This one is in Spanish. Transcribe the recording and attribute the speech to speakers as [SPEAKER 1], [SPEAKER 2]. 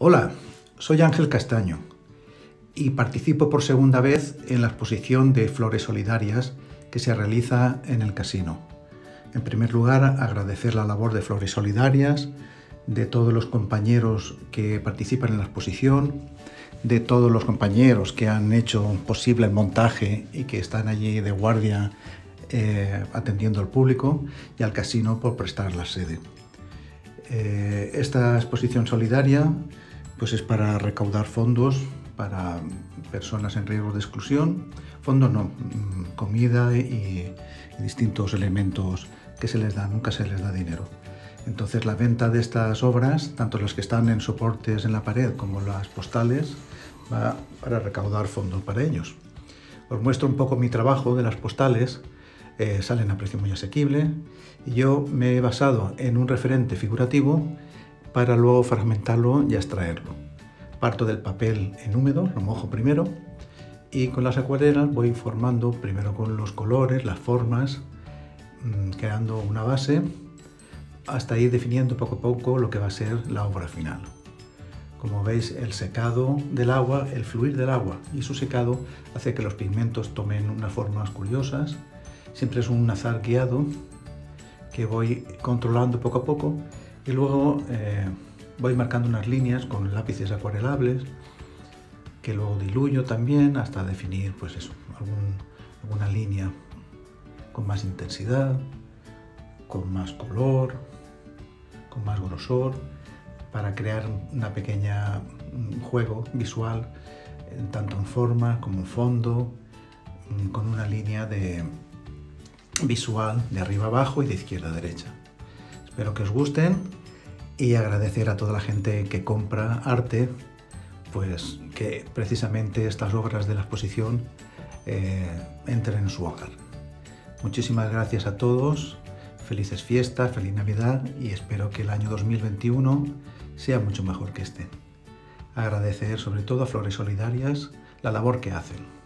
[SPEAKER 1] Hola, soy Ángel Castaño y participo por segunda vez en la exposición de Flores Solidarias que se realiza en el casino. En primer lugar, agradecer la labor de Flores Solidarias, de todos los compañeros que participan en la exposición, de todos los compañeros que han hecho posible el montaje y que están allí de guardia eh, atendiendo al público y al casino por prestar la sede. Eh, esta exposición solidaria pues es para recaudar fondos para personas en riesgo de exclusión, fondos no, mm, comida y, distintos elementos que se les da, nunca se les da dinero. Entonces la venta de estas obras, tanto las que están en soportes en la pared como las postales, va para recaudar fondos para ellos. Os muestro un poco mi trabajo de las postales, eh, salen a precio muy asequible y yo me he basado en un referente figurativo para luego fragmentarlo y extraerlo. Parto del papel en húmedo, lo mojo primero y con las acuarelas voy formando primero con los colores, las formas, mmm, creando una base hasta ir definiendo poco a poco lo que va a ser la obra final. Como veis, el secado del agua, el fluir del agua y su secado hace que los pigmentos tomen unas formas curiosas. Siempre es un azar guiado que voy controlando poco a poco y luego eh, voy marcando unas líneas con lápices acuarelables que luego diluyo también hasta definir pues eso, alguna línea con más intensidad, con más color, con más grosor para crear una pequeña mm, juego visual, tanto en forma como en fondo, mm, con una línea de visual de arriba abajo y de izquierda a derecha. Espero que os gusten y agradecer a toda la gente que compra arte, pues que precisamente estas obras de la exposición eh, entren en su hogar. Muchísimas gracias a todos, felices fiestas, feliz Navidad y espero que el año 2021 sea mucho mejor que este. Agradecer sobre todo a Flores Solidarias la labor que hacen.